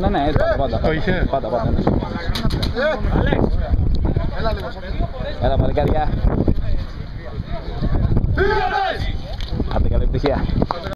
Ναι, ναι, έτσι πάντα, πάντα. Το είχε; Πάντα, πάντα. ναι. Έλα λίγο, Έλα, παλικάρια. Άντε καλή επιτυχία.